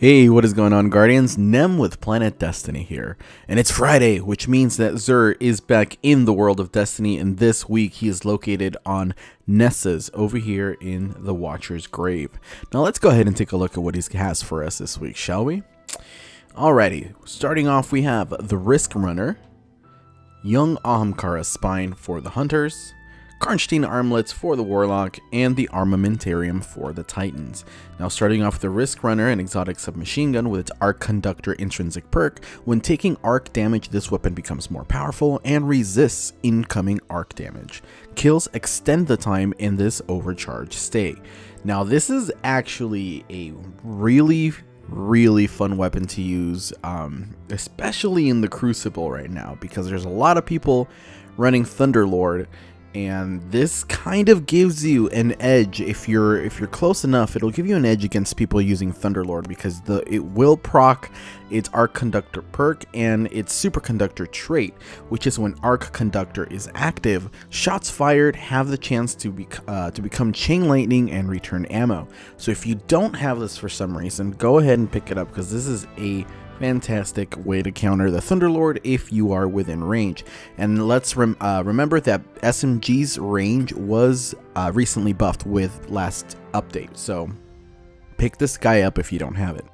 Hey, what is going on, Guardians? Nem with Planet Destiny here. And it's Friday, which means that Xur is back in the world of Destiny, and this week he is located on Nessus over here in the Watcher's Grave. Now let's go ahead and take a look at what he has for us this week, shall we? Alrighty, starting off we have the Riskrunner, Young Ahamkara Spine for the Hunters, Karnstein armlets for the Warlock, and the Armamentarium for the Titans. Now starting off with the Riskrunner, an exotic submachine gun with its Arc Conductor intrinsic perk. When taking arc damage, this weapon becomes more powerful and resists incoming arc damage. Kills extend the time in this overcharge stay. Now this is actually a really really fun weapon to use, um, especially in the Crucible right now, because there's a lot of people running Thunderlord and this kind of gives you an edge if you're if you're close enough it'll give you an edge against people using thunderlord because the it will proc its arc conductor perk and its superconductor trait which is when arc conductor is active shots fired have the chance to be uh, to become chain lightning and return ammo. So if you don't have this for some reason go ahead and pick it up because this is a fantastic way to counter the Thunderlord if you are within range. And let's rem uh, remember that SMG's range was uh, recently buffed with last update, so pick this guy up if you don't have it.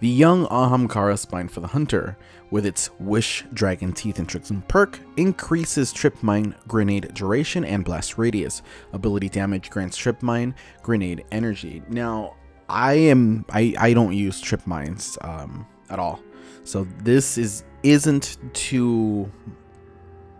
The young Ahamkara Spine for the Hunter, with its Wish Dragon Teeth and Tricks and perk, increases Trip Mine grenade duration and blast radius. Ability damage grants Trip Mine grenade energy. Now, I am I, I don't use trip mines um, at all. So this is isn't too.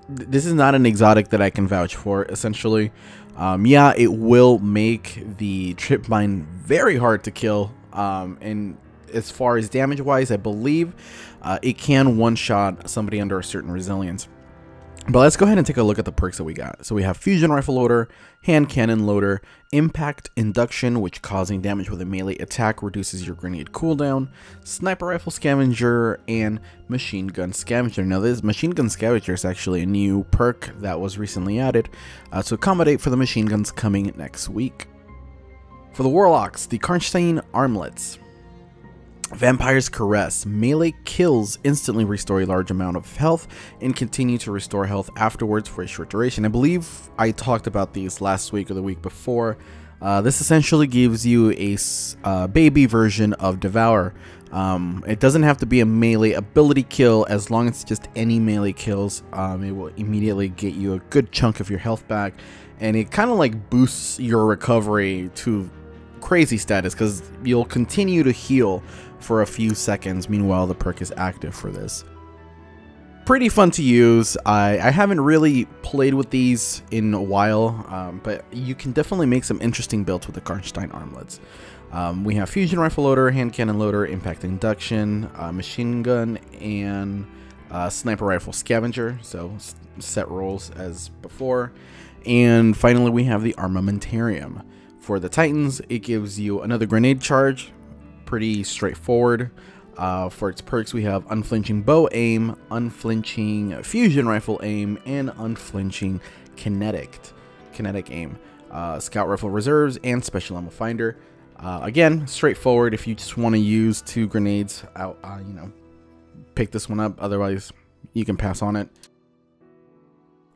This is not an exotic that I can vouch for. Essentially, um, yeah, it will make the trip mine very hard to kill. Um, and as far as damage wise, I believe uh, it can one shot somebody under a certain resilience. But let's go ahead and take a look at the perks that we got. So we have Fusion Rifle Loader, Hand Cannon Loader, Impact Induction, which causing damage with a melee attack reduces your grenade cooldown, Sniper Rifle Scavenger, and Machine Gun Scavenger. Now this Machine Gun Scavenger is actually a new perk that was recently added uh, to accommodate for the machine guns coming next week. For the Warlocks, the Karnstein Armlets. Vampire's Caress. Melee kills instantly restore a large amount of health and continue to restore health afterwards for a short duration. I believe I talked about these last week or the week before. Uh, this essentially gives you a uh, baby version of Devour. Um, it doesn't have to be a melee ability kill as long as it's just any melee kills. Um, it will immediately get you a good chunk of your health back and it kind of like boosts your recovery to crazy status because you'll continue to heal for a few seconds meanwhile the perk is active for this. Pretty fun to use. I, I haven't really played with these in a while, um, but you can definitely make some interesting builds with the Karnstein armlets. Um, we have Fusion Rifle Loader, Hand Cannon Loader, Impact Induction, uh, Machine Gun, and uh, Sniper Rifle Scavenger, so set rolls as before. And finally we have the Armamentarium. For the Titans, it gives you another grenade charge, pretty straightforward. Uh, for its perks, we have Unflinching Bow Aim, Unflinching Fusion Rifle Aim, and Unflinching Kinetic, kinetic Aim. Uh, Scout Rifle Reserves, and Special Ammo Finder. Uh, again, straightforward. If you just want to use two grenades, out, uh, you know, pick this one up. Otherwise, you can pass on it.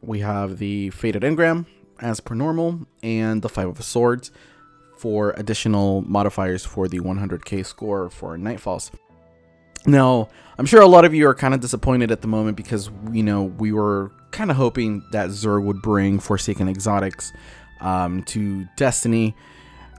We have the Faded Engram, as per normal, and the Five of Swords for additional modifiers for the 100k score for Nightfalls. Now, I'm sure a lot of you are kind of disappointed at the moment because, you know, we were kind of hoping that Xur would bring Forsaken Exotics um, to Destiny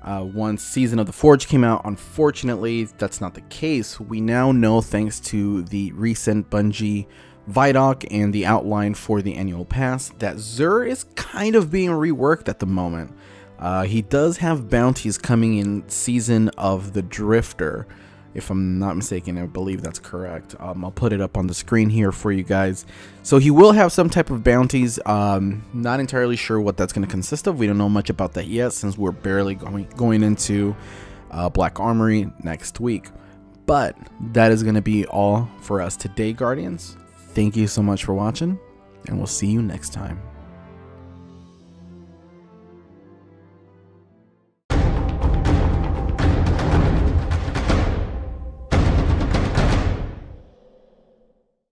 uh, once Season of the Forge came out. Unfortunately, that's not the case. We now know, thanks to the recent Bungie Vidoc and the outline for the annual pass that Xur is kind of being reworked at the moment. Uh, he does have bounties coming in season of the Drifter, if I'm not mistaken. I believe that's correct. Um, I'll put it up on the screen here for you guys. So he will have some type of bounties. Um, not entirely sure what that's going to consist of. We don't know much about that yet since we're barely going going into uh, Black Armory next week. But that is going to be all for us today, Guardians. Thank you so much for watching, and we'll see you next time.